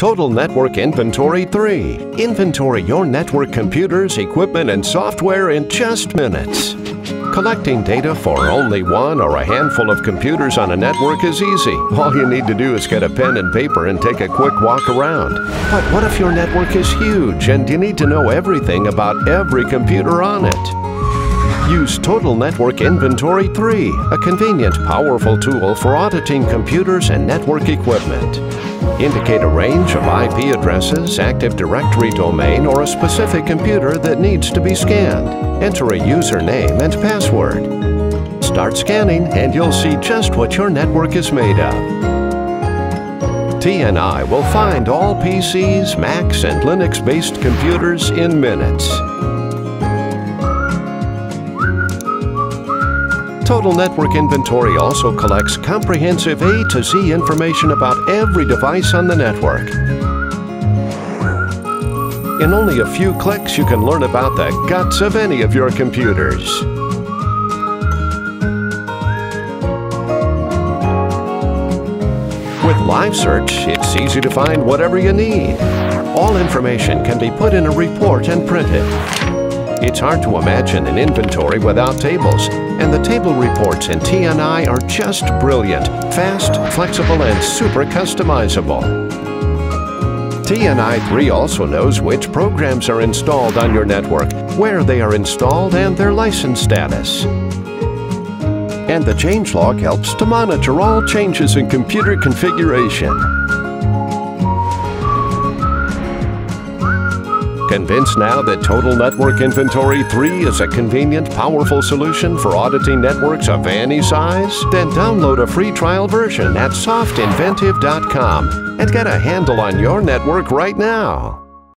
Total Network Inventory 3. Inventory your network computers, equipment, and software in just minutes. Collecting data for only one or a handful of computers on a network is easy. All you need to do is get a pen and paper and take a quick walk around. But what if your network is huge and you need to know everything about every computer on it? Use Total Network Inventory 3, a convenient, powerful tool for auditing computers and network equipment. Indicate a range of IP addresses, Active Directory domain, or a specific computer that needs to be scanned. Enter a username and password. Start scanning and you'll see just what your network is made of. TNI will find all PCs, Macs, and Linux-based computers in minutes. Total Network Inventory also collects comprehensive A to Z information about every device on the network. In only a few clicks, you can learn about the guts of any of your computers. With Live Search, it's easy to find whatever you need. All information can be put in a report and printed. It's hard to imagine an inventory without tables, and the table reports in TNI are just brilliant, fast, flexible, and super customizable. TNI 3 also knows which programs are installed on your network, where they are installed, and their license status. And the changelog helps to monitor all changes in computer configuration. Convinced now that Total Network Inventory 3 is a convenient, powerful solution for auditing networks of any size? Then download a free trial version at softinventive.com and get a handle on your network right now.